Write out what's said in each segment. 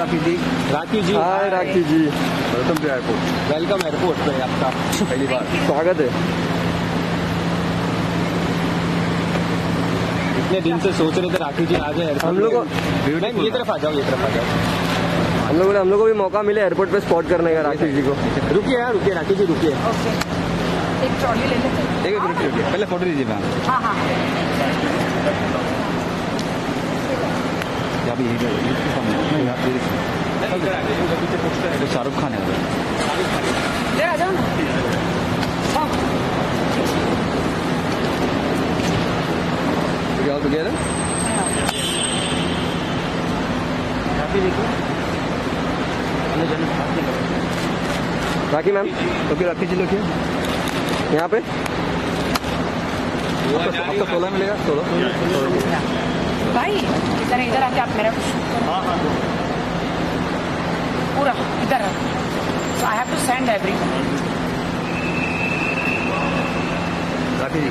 Rakhi ji Rakhi ji hi Rakhi ji welcome to airport welcome airport पे आपका पहली बार। स्वागत है। इतने दिन से सोच रहे थे राखी जी आ जाए हम लोग ये तरफ़ आ जाओ ये तरफ़ आ जाओ। हम लोग हम लोग को भी मौका मिले एयरपोर्ट पे स्पॉट करने का राखी जी को। रुकिए यार रुकिए राखी जी रुकिए। ओके एक ट्रॉली ले लेते हैं। एक मिनट रुकिए पहले फ़ोटो लीजिए मैम। हाँ हाँ। यही नहीं यहाँ ये शाहरुख खान है उधर। ले आ जाओ ना। हाँ। राखी मैम ओके राखी जी लोग यहाँ पे? आपका सोलह मिलेगा सोलह। भाई इधर इधर आके आप मेरा पूरा इधर। So I have to send every Rakhi ji.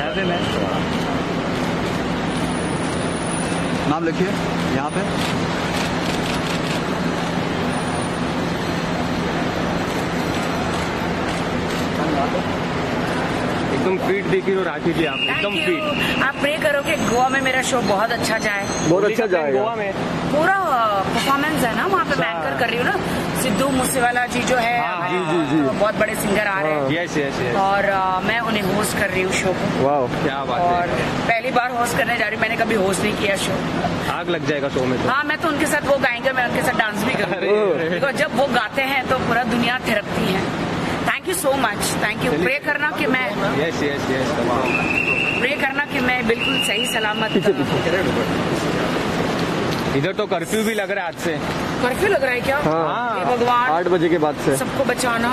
हैदे नाम लिखिए यहाँ पे। एकदम फिट दिख रही हो राखी जी आप एकदम फिट आप प्रे करो कि गोवा में मेरा शो बहुत अच्छा जाए। बहुत अच्छा जाए गोवा में। पूरा परफॉर्मेंस है ना वहाँ पे मैं एंकर कर रही हूँ ना? सिद्धू मूसेवाला जी जो है हाँ, जी, जी, जी। बहुत बड़े सिंगर आ रहे हैं। यस यस यस और मैं उन्हें होस्ट कर रही हूँ शो को। वाह क्या बात और है पहली बार होस्ट करने जा रही हूँ मैंने कभी होस्ट नहीं किया शो आग लग जाएगा शो में तो। हाँ मैं तो उनके साथ वो गाएँगे मैं उनके साथ डांस भी कर करूँगी हूँ जब वो गाते हैं तो पूरा दुनिया थिरकती है। Thank you so much thank you pray करना कि मैं यस यस यस प्रे करना कि मैं बिल्कुल सही सलामत इधर तो कर्फ्यू भी लग रहा है आज से। कर्फ्यू लग रहा है क्या? हाँ। भगवान। आठ बजे के बाद से। सबको बचाना।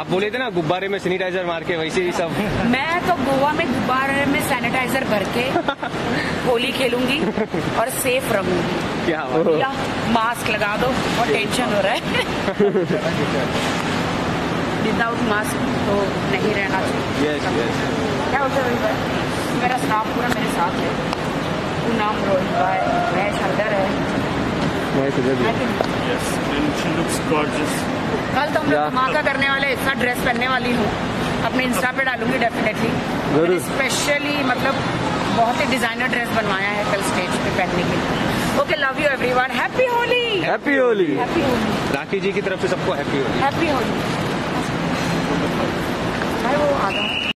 आप बोले थे ना गुब्बारे में सैनिटाइजर मार के वैसे ही सब। मैं तो गोवा में गुब्बारे में सैनिटाइजर भर के होली खेलूँगी और सेफ़ रहूँगी। क्या मास्क लगा दो और टेंशन हो रहा है। विदाउट मास्क तो नहीं रहना चाहिए। यस यस क्या होता है भाई? मेरा स्टाफ पूरा मेरे साथ है। पूनम रोहित भाई महेश हल्दर है। मैं Yes, she looks gorgeous. कल तो हम लोग धमाका करने वाले इतना ड्रेस पहनने वाली हूँ। अपने इंस्टा पे डालूँगी डेफिनेटली स्पेशली मतलब बहुत ही डिज़ाइनर ड्रेस बनवाया है कल स्टेज पे पहनने के लिए। Okay love you everyone happy Holi happy Holi happy Holi Rakhi ji की तरफ़ से सबको हैप्पी हो हैप्पी होली भाई वो आ जाओ